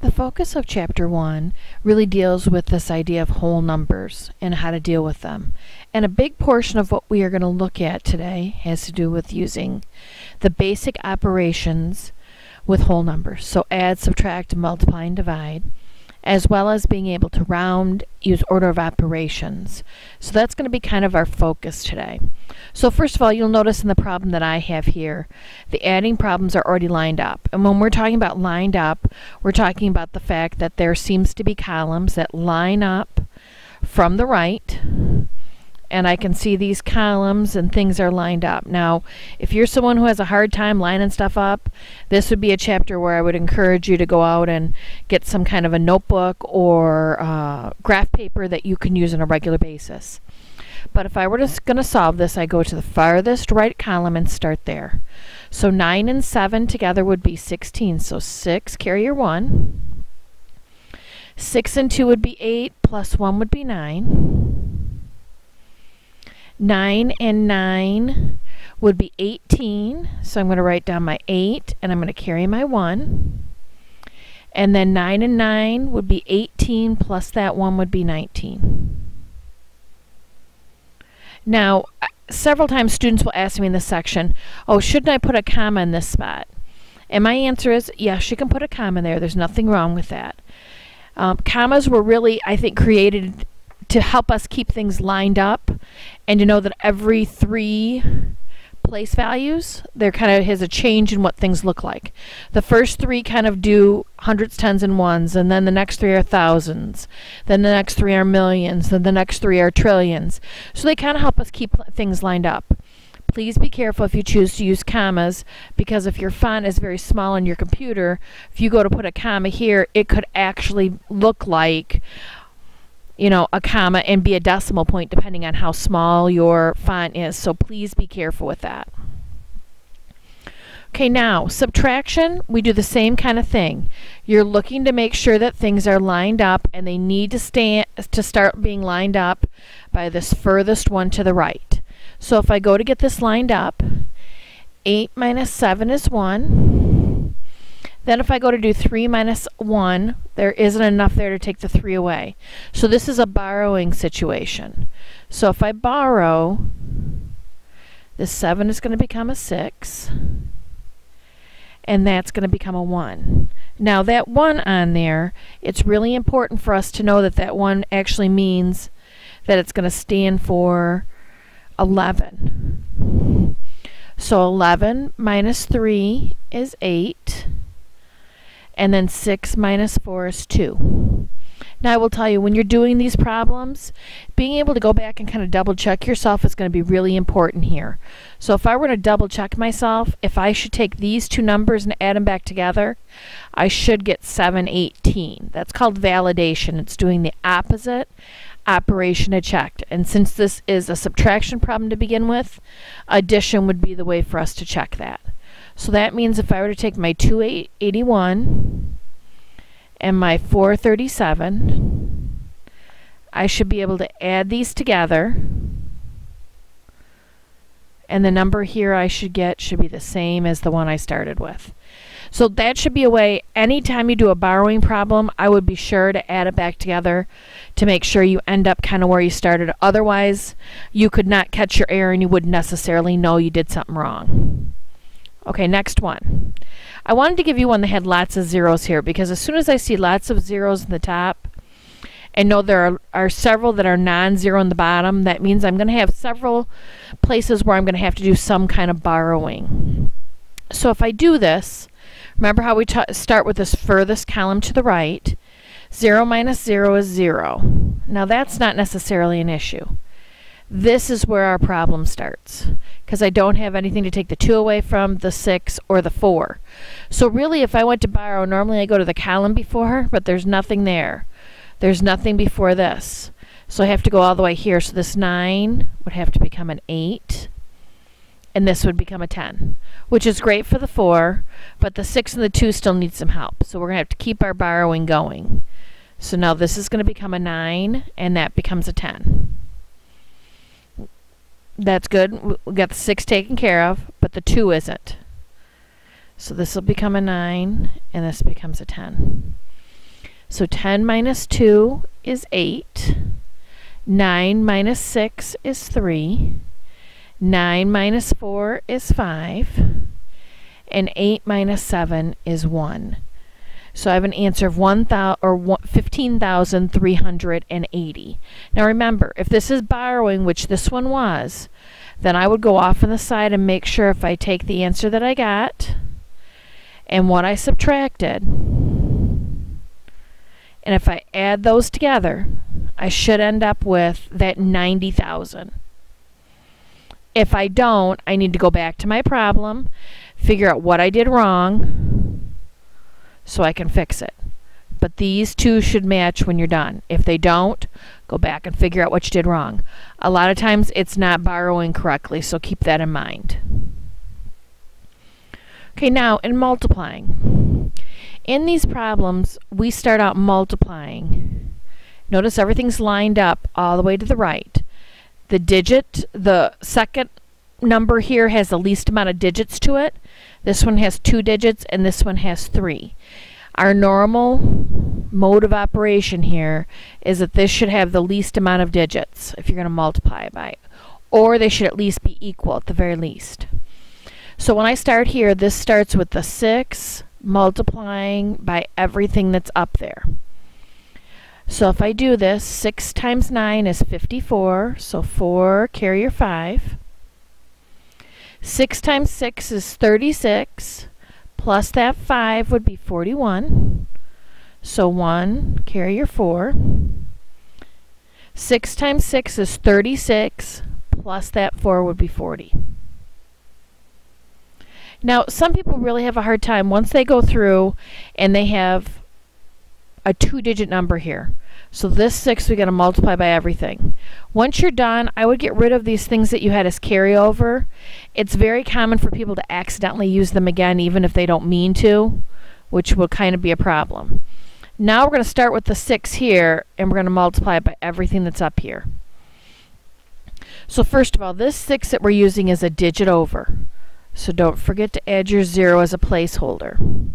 The focus of Chapter 1 really deals with this idea of whole numbers and how to deal with them. And a big portion of what we are going to look at today has to do with using the basic operations with whole numbers. So add, subtract, multiply, and divide as well as being able to round, use order of operations. So that's going to be kind of our focus today. So first of all, you'll notice in the problem that I have here, the adding problems are already lined up. And when we're talking about lined up, we're talking about the fact that there seems to be columns that line up from the right and I can see these columns and things are lined up. Now, if you're someone who has a hard time lining stuff up, this would be a chapter where I would encourage you to go out and get some kind of a notebook or uh, graph paper that you can use on a regular basis. But if I were just going to solve this, I go to the farthest right column and start there. So 9 and 7 together would be 16. So 6, carry your 1. 6 and 2 would be 8, plus 1 would be 9. 9 and 9 would be 18. So I'm going to write down my 8 and I'm going to carry my 1. And then 9 and 9 would be 18 plus that 1 would be 19. Now, uh, several times students will ask me in this section, oh, shouldn't I put a comma in this spot? And my answer is, yes, you can put a comma there. There's nothing wrong with that. Um, commas were really, I think, created to help us keep things lined up and to know that every three place values, there kind of has a change in what things look like. The first three kind of do hundreds, tens, and ones, and then the next three are thousands. Then the next three are millions, then the next three are trillions. So they kind of help us keep things lined up. Please be careful if you choose to use commas because if your font is very small on your computer, if you go to put a comma here, it could actually look like you know, a comma and be a decimal point depending on how small your font is. So please be careful with that. Okay, now subtraction, we do the same kind of thing. You're looking to make sure that things are lined up and they need to stand to start being lined up by this furthest one to the right. So if I go to get this lined up, 8 minus 7 is 1. Then if I go to do 3 minus 1, there isn't enough there to take the 3 away. So this is a borrowing situation. So if I borrow, this 7 is going to become a 6, and that's going to become a 1. Now that 1 on there, it's really important for us to know that that 1 actually means that it's going to stand for 11. So 11 minus 3 is 8 and then 6 minus 4 is 2. Now I will tell you, when you're doing these problems, being able to go back and kind of double check yourself is going to be really important here. So if I were to double check myself, if I should take these two numbers and add them back together, I should get 718. That's called validation. It's doing the opposite operation to check. And since this is a subtraction problem to begin with, addition would be the way for us to check that. So that means if I were to take my 281 and my 437, I should be able to add these together. And the number here I should get should be the same as the one I started with. So that should be a way, anytime you do a borrowing problem, I would be sure to add it back together to make sure you end up kind of where you started. Otherwise, you could not catch your error and you wouldn't necessarily know you did something wrong. Okay, next one. I wanted to give you one that had lots of zeros here because as soon as I see lots of zeros in the top and know there are, are several that are non-zero in the bottom, that means I'm going to have several places where I'm going to have to do some kind of borrowing. So if I do this, remember how we start with this furthest column to the right, 0 minus 0 is 0. Now that's not necessarily an issue. This is where our problem starts because I don't have anything to take the 2 away from, the 6, or the 4. So really, if I went to borrow, normally I go to the column before, but there's nothing there. There's nothing before this. So I have to go all the way here. So this 9 would have to become an 8, and this would become a 10, which is great for the 4, but the 6 and the 2 still need some help. So we're going to have to keep our borrowing going. So now this is going to become a 9, and that becomes a 10. That's good. We got the 6 taken care of, but the 2 isn't. So this will become a 9, and this becomes a 10. So 10 minus 2 is 8. 9 minus 6 is 3. 9 minus 4 is 5. And 8 minus 7 is 1. So I have an answer of 1, or 15,380. Now remember, if this is borrowing, which this one was, then I would go off on the side and make sure if I take the answer that I got and what I subtracted, and if I add those together, I should end up with that 90,000. If I don't, I need to go back to my problem, figure out what I did wrong, so I can fix it. But these two should match when you're done. If they don't, go back and figure out what you did wrong. A lot of times it's not borrowing correctly, so keep that in mind. Okay, now in multiplying. In these problems, we start out multiplying. Notice everything's lined up all the way to the right. The digit, the second number here has the least amount of digits to it. This one has two digits and this one has three. Our normal mode of operation here is that this should have the least amount of digits if you're going to multiply by it. Or they should at least be equal at the very least. So when I start here, this starts with the 6 multiplying by everything that's up there. So if I do this, 6 times 9 is 54, so 4 carry your 5. 6 times 6 is 36, plus that 5 would be 41. So 1, carry your 4. 6 times 6 is 36, plus that 4 would be 40. Now, some people really have a hard time once they go through and they have a two-digit number here. So this 6 we got to multiply by everything. Once you're done, I would get rid of these things that you had as carryover. It's very common for people to accidentally use them again even if they don't mean to, which will kind of be a problem. Now we're going to start with the 6 here and we're going to multiply it by everything that's up here. So first of all, this 6 that we're using is a digit over. So don't forget to add your 0 as a placeholder.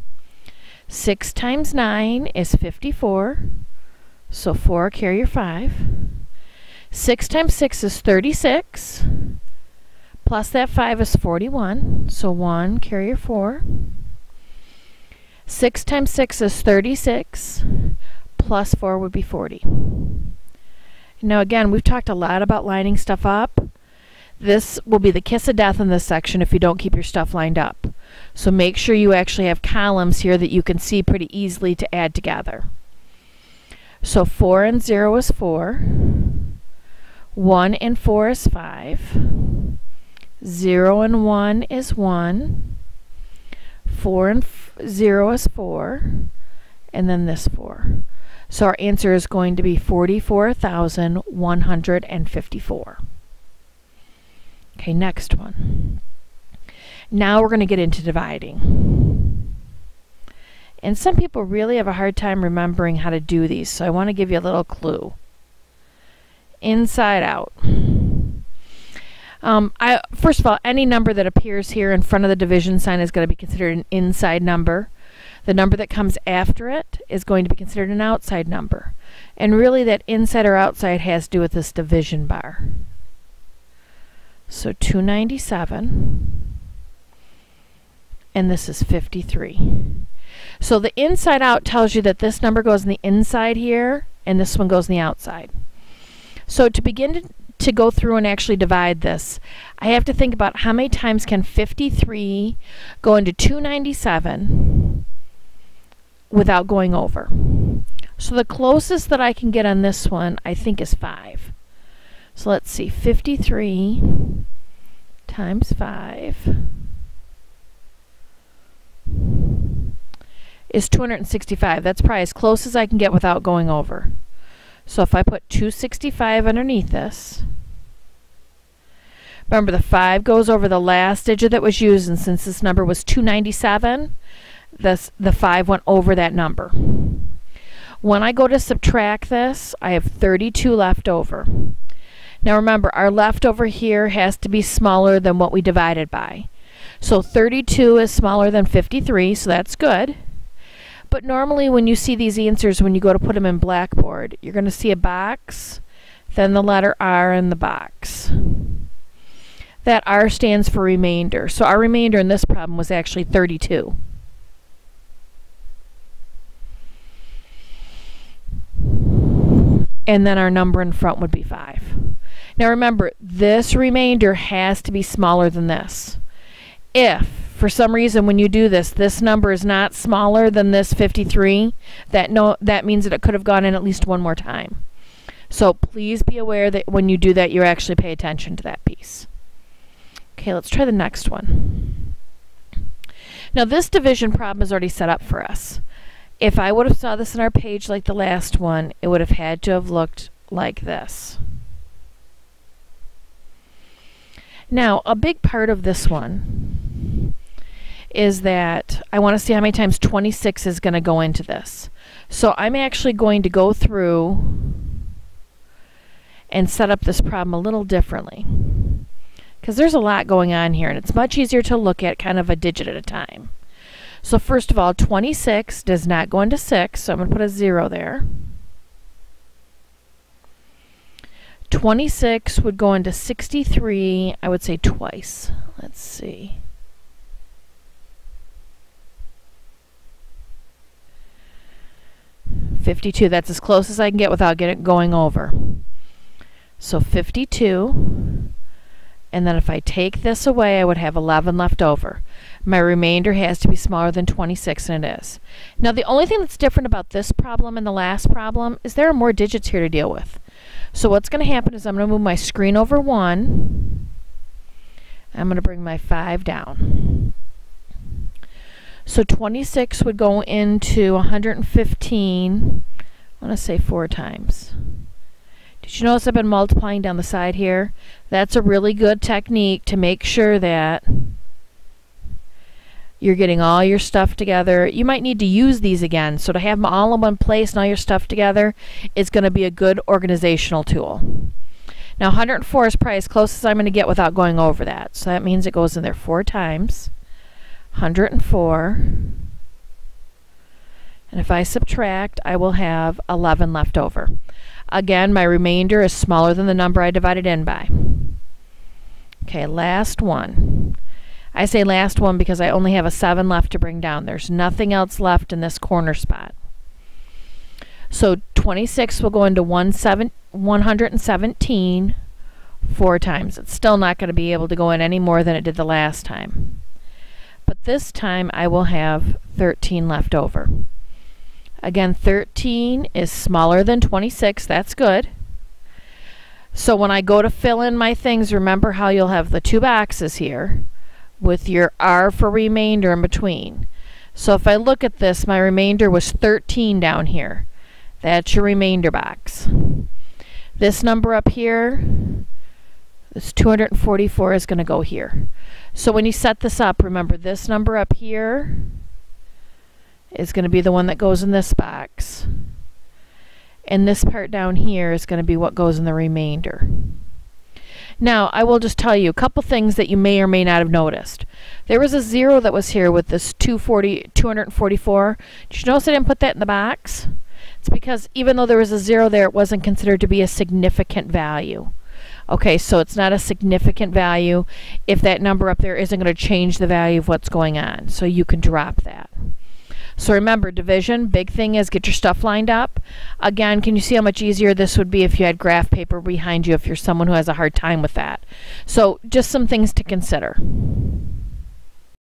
6 times 9 is 54. So 4, carry your 5. 6 times 6 is 36. Plus that 5 is 41. So 1, carry your 4. 6 times 6 is 36. Plus 4 would be 40. Now again, we've talked a lot about lining stuff up. This will be the kiss of death in this section if you don't keep your stuff lined up. So make sure you actually have columns here that you can see pretty easily to add together. So 4 and 0 is 4. 1 and 4 is 5. 0 and 1 is 1. 4 and 0 is 4. And then this 4. So our answer is going to be 44,154. Okay, next one. Now we're going to get into dividing. And some people really have a hard time remembering how to do these, so I want to give you a little clue. Inside out. Um, I, first of all, any number that appears here in front of the division sign is going to be considered an inside number. The number that comes after it is going to be considered an outside number. And really that inside or outside has to do with this division bar. So 297 and this is 53. So the inside out tells you that this number goes in the inside here and this one goes in the outside. So to begin to, to go through and actually divide this, I have to think about how many times can 53 go into 297 without going over. So the closest that I can get on this one, I think, is 5. So let's see, 53 times 5 is 265. That's probably as close as I can get without going over. So if I put 265 underneath this, remember the 5 goes over the last digit that was used, and since this number was 297, this, the 5 went over that number. When I go to subtract this, I have 32 left over. Now remember, our leftover here has to be smaller than what we divided by. So 32 is smaller than 53, so that's good. But normally when you see these answers, when you go to put them in Blackboard, you're going to see a box, then the letter R in the box. That R stands for remainder. So our remainder in this problem was actually 32. And then our number in front would be 5. Now remember, this remainder has to be smaller than this. If, for some reason, when you do this, this number is not smaller than this 53, that, no, that means that it could have gone in at least one more time. So please be aware that when you do that, you actually pay attention to that piece. Okay, let's try the next one. Now this division problem is already set up for us. If I would have saw this in our page like the last one, it would have had to have looked like this. Now, a big part of this one is that I want to see how many times 26 is going to go into this. So I'm actually going to go through and set up this problem a little differently. Because there's a lot going on here, and it's much easier to look at kind of a digit at a time. So first of all, 26 does not go into 6, so I'm going to put a 0 there. 26 would go into 63, I would say twice. Let's see. Fifty-two. That's as close as I can get without getting going over. So fifty-two. And then if I take this away, I would have 11 left over. My remainder has to be smaller than 26, and it is. Now, the only thing that's different about this problem and the last problem is there are more digits here to deal with. So what's going to happen is I'm going to move my screen over 1. I'm going to bring my 5 down. So 26 would go into 115, I want to say four times. Did you notice I've been multiplying down the side here? That's a really good technique to make sure that you're getting all your stuff together. You might need to use these again. So to have them all in one place and all your stuff together is going to be a good organizational tool. Now 104 is probably as close as I'm going to get without going over that. So that means it goes in there four times. 104. And if I subtract, I will have 11 left over. Again, my remainder is smaller than the number I divided in by. Okay, last one. I say last one because I only have a 7 left to bring down. There's nothing else left in this corner spot. So 26 will go into 117 four times. It's still not going to be able to go in any more than it did the last time. This time I will have 13 left over. Again, 13 is smaller than 26. That's good. So when I go to fill in my things, remember how you'll have the two boxes here with your R for remainder in between. So if I look at this, my remainder was 13 down here. That's your remainder box. This number up here, this 244 is going to go here. So when you set this up, remember this number up here is going to be the one that goes in this box. And this part down here is going to be what goes in the remainder. Now, I will just tell you a couple things that you may or may not have noticed. There was a zero that was here with this 240, 244. Did you notice I didn't put that in the box? It's because even though there was a zero there, it wasn't considered to be a significant value. Okay, so it's not a significant value if that number up there isn't going to change the value of what's going on. So you can drop that. So remember, division, big thing is get your stuff lined up. Again, can you see how much easier this would be if you had graph paper behind you if you're someone who has a hard time with that? So just some things to consider.